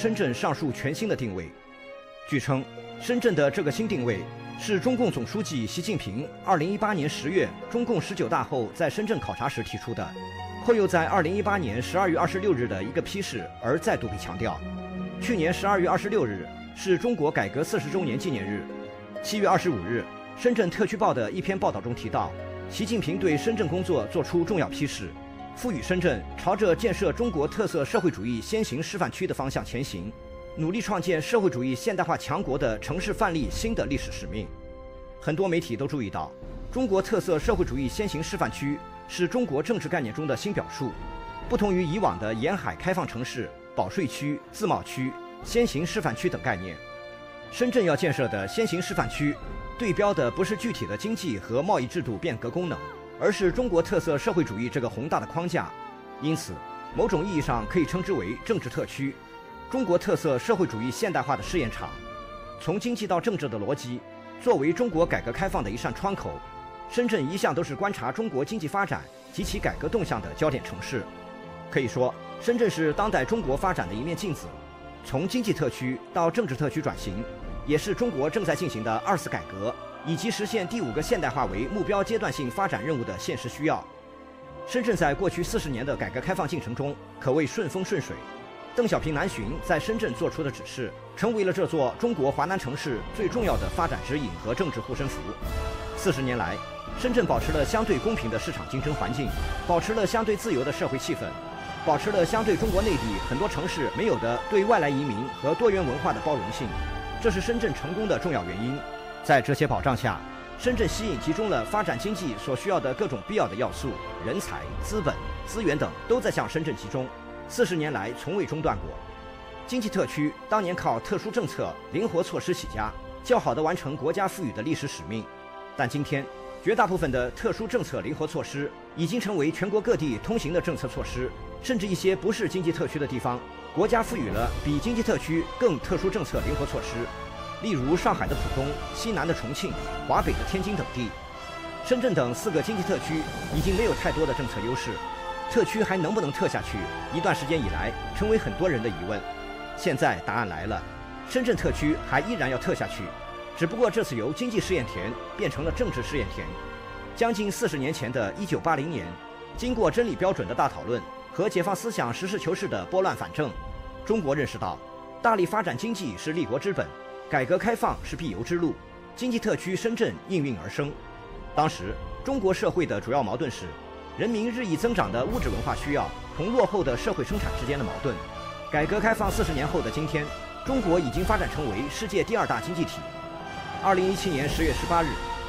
深圳上述全新的定位。据称，深圳的这个新定位是中共总书记习近平2018年10月中共十九大后在深圳考察时提出的，后又在2018年12月26日的一个批示而再度被强调。去年12月26日是中国改革四十周年纪念日。7月25日，《深圳特区报》的一篇报道中提到，习近平对深圳工作作出重要批示，赋予深圳朝着建设中国特色社会主义先行示范区的方向前行。努力创建社会主义现代化强国的城市范例新的历史使命。很多媒体都注意到，中国特色社会主义先行示范区是中国政治概念中的新表述，不同于以往的沿海开放城市、保税区、自贸区、先行示范区等概念。深圳要建设的先行示范区，对标的不是具体的经济和贸易制度变革功能，而是中国特色社会主义这个宏大的框架。因此，某种意义上可以称之为政治特区。中国特色社会主义现代化的试验场，从经济到政治的逻辑，作为中国改革开放的一扇窗口，深圳一向都是观察中国经济发展及其改革动向的焦点城市。可以说，深圳是当代中国发展的一面镜子。从经济特区到政治特区转型，也是中国正在进行的二次改革以及实现第五个现代化为目标阶段性发展任务的现实需要。深圳在过去四十年的改革开放进程中，可谓顺风顺水。邓小平南巡在深圳做出的指示，成为了这座中国华南城市最重要的发展指引和政治护身符。四十年来，深圳保持了相对公平的市场竞争环境，保持了相对自由的社会气氛，保持了相对中国内地很多城市没有的对外来移民和多元文化的包容性，这是深圳成功的重要原因。在这些保障下，深圳吸引集中了发展经济所需要的各种必要的要素，人才、资本、资源等都在向深圳集中。四十年来从未中断过。经济特区当年靠特殊政策、灵活措施起家，较好地完成国家赋予的历史使命。但今天，绝大部分的特殊政策、灵活措施已经成为全国各地通行的政策措施，甚至一些不是经济特区的地方，国家赋予了比经济特区更特殊政策、灵活措施。例如上海的浦东、西南的重庆、华北的天津等地。深圳等四个经济特区已经没有太多的政策优势。特区还能不能特下去？一段时间以来，成为很多人的疑问。现在答案来了，深圳特区还依然要特下去，只不过这次由经济试验田变成了政治试验田。将近四十年前的一九八零年，经过真理标准的大讨论和解放思想实事求是的拨乱反正，中国认识到，大力发展经济是立国之本，改革开放是必由之路。经济特区深圳应运而生。当时中国社会的主要矛盾是。人民日益增长的物质文化需要同落后的社会生产之间的矛盾。改革开放四十年后的今天，中国已经发展成为世界第二大经济体。二零一七年十月十八日，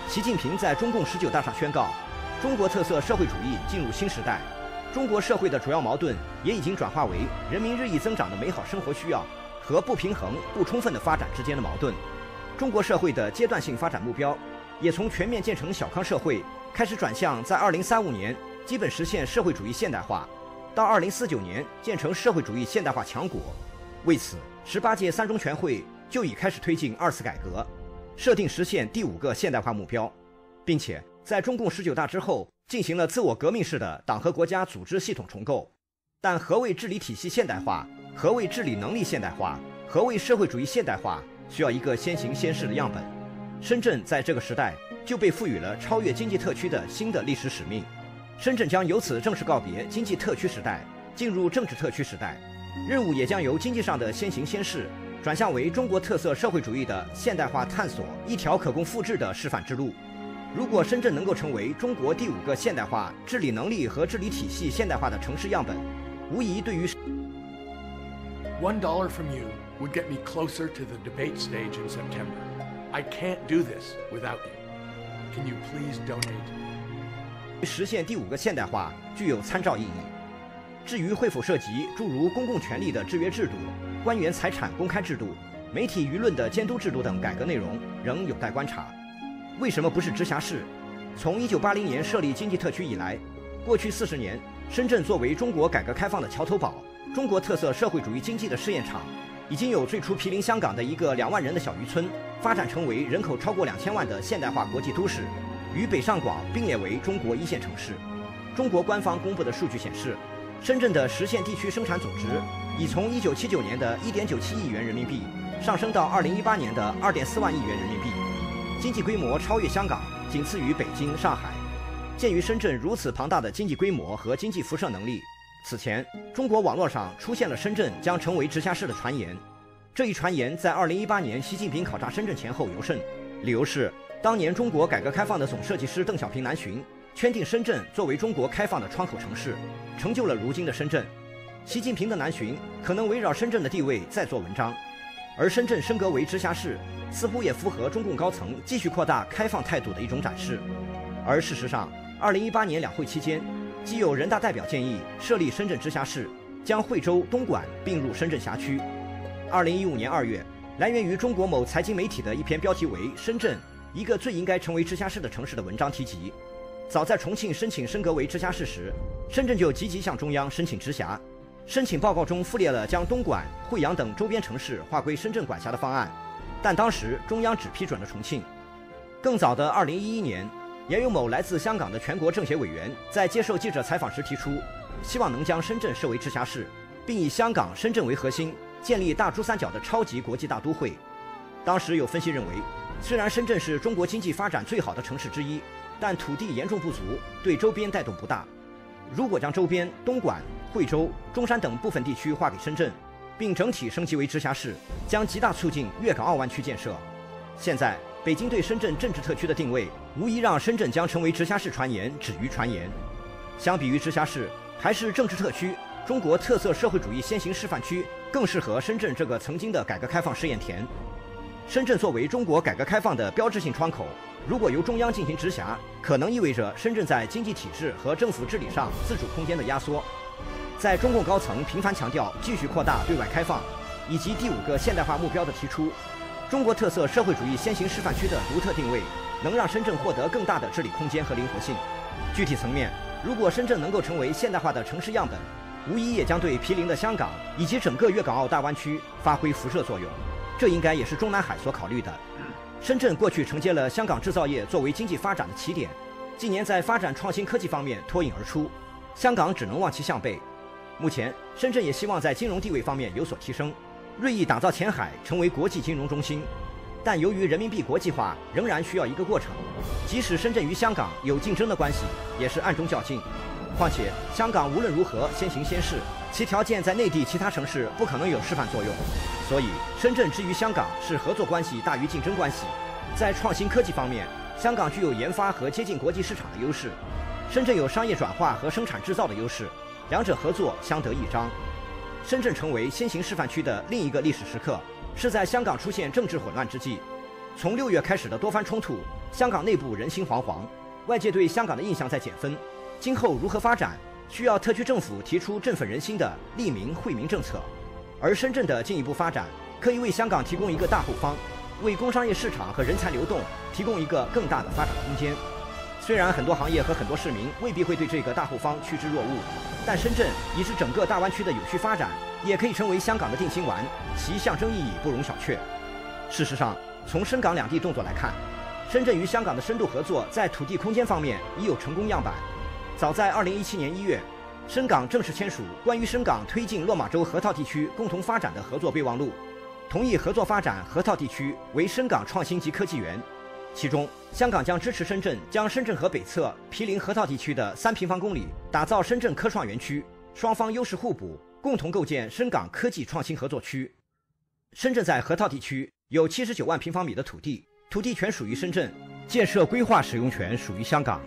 习近平在中共十九大上宣告，中国特色社会主义进入新时代。中国社会的主要矛盾也已经转化为人民日益增长的美好生活需要和不平衡不充分的发展之间的矛盾。中国社会的阶段性发展目标也从全面建成小康社会开始转向在二零三五年。基本实现社会主义现代化，到二零四九年建成社会主义现代化强国。为此，十八届三中全会就已开始推进二次改革，设定实现第五个现代化目标，并且在中共十九大之后进行了自我革命式的党和国家组织系统重构。但何谓治理体系现代化？何谓治理能力现代化？何谓社会主义现代化？需要一个先行先试的样本。深圳在这个时代就被赋予了超越经济特区的新的历史使命。深圳将由此正式告别经济特区时代，进入政治特区时代，任务也将由经济上的先行先试，转向为中国特色社会主义的现代化探索一条可供复制的示范之路。如果深圳能够成为中国第五个现代化治理能力和治理体系现代化的城市样本，无疑对于。One dollar from you would get me closer to the debate stage in September. I can't do this without you. Can you please donate? 实现第五个现代化具有参照意义。至于会否涉及诸如公共权力的制约制度、官员财产公开制度、媒体舆论的监督制度等改革内容，仍有待观察。为什么不是直辖市？从1980年设立经济特区以来，过去四十年，深圳作为中国改革开放的桥头堡、中国特色社会主义经济的试验场，已经有最初毗邻香港的一个两万人的小渔村，发展成为人口超过两千万的现代化国际都市。与北上广并列为中国一线城市。中国官方公布的数据显示，深圳的实现地区生产总值已从1979年的1.97亿元人民币上升到2018年的2.4万亿元人民币，经济规模超越香港，仅次于北京、上海。鉴于深圳如此庞大的经济规模和经济辐射能力，此前中国网络上出现了深圳将成为直辖市的传言。这一传言在2018年习近平考察深圳前后尤甚，理由是当年中国改革开放的总设计师邓小平南巡，圈定深圳作为中国开放的窗口城市，成就了。如今的深圳。习近平的南巡可能围绕深圳的地位再做文章，而深圳升格为直辖市，似乎也符合中共高层继续扩大开放态度的一种展示。而事实上，2018年两会期间，既有人大代表建议设立深圳直辖市，将惠州、东莞并入深圳辖区。二零一五年二月，来源于中国某财经媒体的一篇标题为《深圳一个最应该成为直辖市的城市》的文章提及，早在重庆申请升格为直辖市时，深圳就积极向中央申请直辖。申请报告中附列了将东莞、惠阳等周边城市划归深圳管辖的方案，但当时中央只批准了重庆。更早的二零一一年，也有某来自香港的全国政协委员在接受记者采访时提出，希望能将深圳设为直辖市，并以香港、深圳为核心。建立大珠三角的超级国际大都会。当时有分析认为，虽然深圳是中国经济发展最好的城市之一，但土地严重不足，对周边带动不大。如果将周边东莞、惠州、中山等部分地区划给深圳，并整体升级为直辖市，将极大促进粤港澳湾区建设。现在，北京对深圳政治特区的定位，无疑让深圳将成为直辖市传言止于传言。相比于直辖市，还是政治特区。中国特色社会主义先行示范区更适合深圳这个曾经的改革开放试验田。深圳作为中国改革开放的标志性窗口，如果由中央进行直辖，可能意味着深圳在经济体制和政府治理上自主空间的压缩。在中共高层频繁强调继续扩大对外开放，以及第五个现代化目标的提出，中国特色社会主义先行示范区的独特定位，能让深圳获得更大的治理空间和灵活性。具体层面，如果深圳能够成为现代化的城市样本，无疑也将对毗邻的香港以及整个粤港澳大湾区发挥辐射作用，这应该也是中南海所考虑的。深圳过去承接了香港制造业作为经济发展的起点，近年在发展创新科技方面脱颖而出，香港只能望其项背。目前，深圳也希望在金融地位方面有所提升，锐意打造前海成为国际金融中心。但由于人民币国际化仍然需要一个过程，即使深圳与香港有竞争的关系，也是暗中较劲。况且，香港无论如何先行先试，其条件在内地其他城市不可能有示范作用。所以，深圳之于香港是合作关系大于竞争关系。在创新科技方面，香港具有研发和接近国际市场的优势，深圳有商业转化和生产制造的优势，两者合作相得益彰。深圳成为先行示范区的另一个历史时刻，是在香港出现政治混乱之际。从六月开始的多番冲突，香港内部人心惶惶，外界对香港的印象在减分。今后如何发展，需要特区政府提出振奋人心的利民惠民政策，而深圳的进一步发展可以为香港提供一个大后方，为工商业市场和人才流动提供一个更大的发展空间。虽然很多行业和很多市民未必会对这个大后方趋之若鹜，但深圳已是整个大湾区的有序发展，也可以成为香港的定心丸，其象征意义不容小觑。事实上，从深港两地动作来看，深圳与香港的深度合作在土地空间方面已有成功样板。早在2017年1月，深港正式签署关于深港推进落马洲河套地区共同发展的合作备忘录，同意合作发展河套地区为深港创新及科技园。其中，香港将支持深圳将深圳河北侧毗邻河套地区的三平方公里打造深圳科创园区，双方优势互补，共同构建深港科技创新合作区。深圳在河套地区有79万平方米的土地，土地权属于深圳，建设规划使用权属于香港。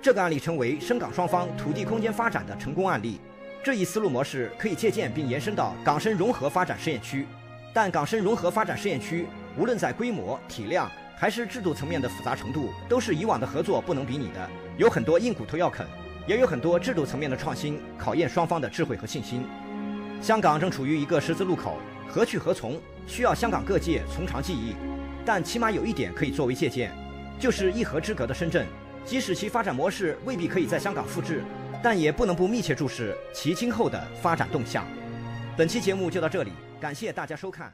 这个案例成为深港双方土地空间发展的成功案例。这一思路模式可以借鉴并延伸到港深融合发展试验区，但港深融合发展试验区无论在规模、体量还是制度层面的复杂程度，都是以往的合作不能比拟的。有很多硬骨头要啃，也有很多制度层面的创新考验双方的智慧和信心。香港正处于一个十字路口，何去何从，需要香港各界从长计议。但起码有一点可以作为借鉴，就是一河之隔的深圳。即使其发展模式未必可以在香港复制，但也不能不密切注视其今后的发展动向。本期节目就到这里，感谢大家收看。